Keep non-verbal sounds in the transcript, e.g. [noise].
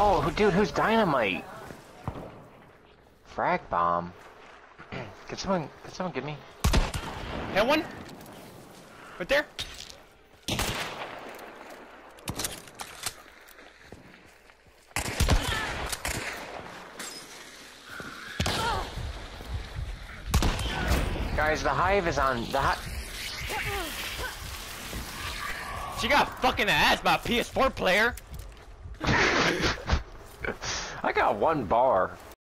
Oh, who- dude, who's dynamite? Frag bomb. [clears throat] Can someone, can someone give me? Hit one. Right there. Guys, the hive is on the hi She got fucking ass by a PS4 player. [laughs] I got one bar.